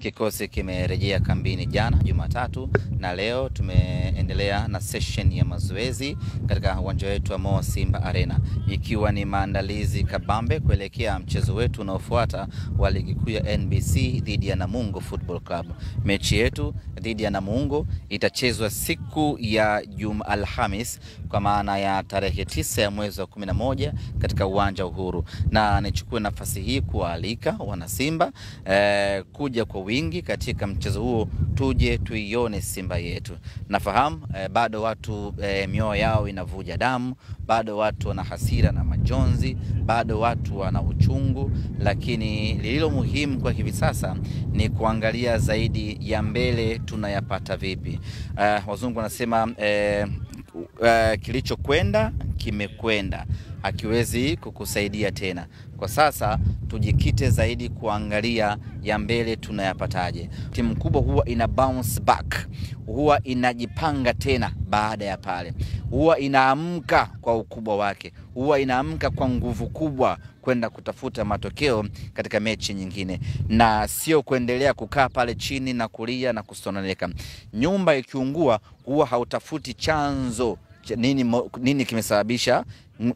Kikosi kimerejea kambini jana Jumatatu, na leo tumeendelea na session ya mazoezi katika uwanja wetu wa Mo Simba Arena, ikiwa ni maandalizi kabambe kuelekea mchezo wetu unaofuata wa ligi kuu ya NBC dhidi ya Namungo Football Club. Mechi yetu dhidi ya Namungo itachezwa siku ya Juma Alhamis, kwa maana ya tarehe tisa ya mwezi wa 11 katika uwanja Uhuru, na nichukue nafasi hii kuwaalika wanasimba eh, kuja kwa wingi katika mchezo huo, tuje tuione Simba yetu. Nafahamu eh, bado watu eh, mioyo yao inavuja damu, bado watu wana hasira na majonzi, bado watu wana uchungu, lakini lililo muhimu kwa hivi sasa ni kuangalia zaidi ya mbele tunayapata vipi. Eh, wazungu wanasema eh, uh, kilichokwenda kimekwenda, hakiwezi kukusaidia tena. Kwa sasa tujikite zaidi kuangalia ya mbele tunayapataje. Timu kubwa huwa ina bounce back, huwa inajipanga tena baada ya pale, huwa inaamka kwa ukubwa wake, huwa inaamka kwa nguvu kubwa kwenda kutafuta matokeo katika mechi nyingine, na sio kuendelea kukaa pale chini na kulia na kusononeka. Nyumba ikiungua, huwa hautafuti chanzo nini, nini kimesababisha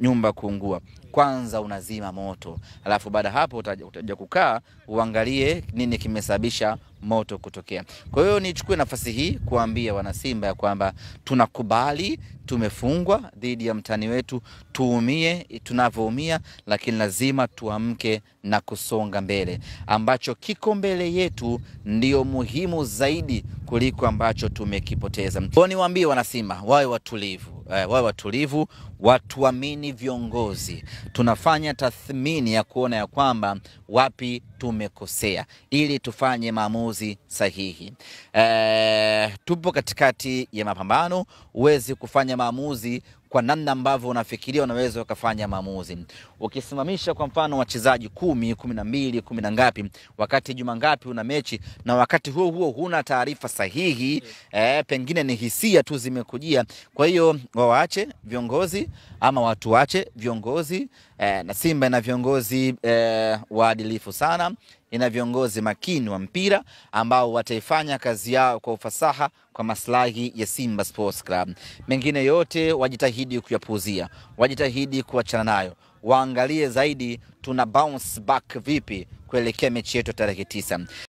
nyumba kuungua. Kwanza unazima moto, alafu baada hapo utaja kukaa uangalie nini kimesababisha moto kutokea. Kwa hiyo nichukue nafasi hii kuambia wanasimba ya kwamba tunakubali tumefungwa dhidi ya mtani wetu, tuumie tunavyoumia, lakini lazima tuamke na kusonga mbele. Ambacho kiko mbele yetu ndio muhimu zaidi kuliko ambacho tumekipoteza. Kwa niwaambie wanasimba wawe watulivu, eh, wawe watulivu, watuamini viongozi. Tunafanya tathmini ya kuona ya kwamba wapi tumekosea ili tufanye maamuzi sahihi. E, tupo katikati ya mapambano, huwezi kufanya maamuzi kwa namna ambavyo unafikiria unaweza ukafanya maamuzi. Ukisimamisha kwa mfano wachezaji kumi, kumi na mbili, kumi na ngapi, wakati juma ngapi una mechi, na wakati huo huo huna taarifa sahihi e, pengine ni hisia tu zimekujia. Kwa hiyo wawaache viongozi ama watu wache viongozi e, na Simba ina viongozi e, waadilifu sana ina viongozi makini wa mpira ambao wataifanya kazi yao kwa ufasaha kwa maslahi ya Simba Sports Club. Mengine yote wajitahidi kuyapuuzia, wajitahidi kuachana nayo, waangalie zaidi tuna bounce back vipi kuelekea mechi yetu tarehe tisa.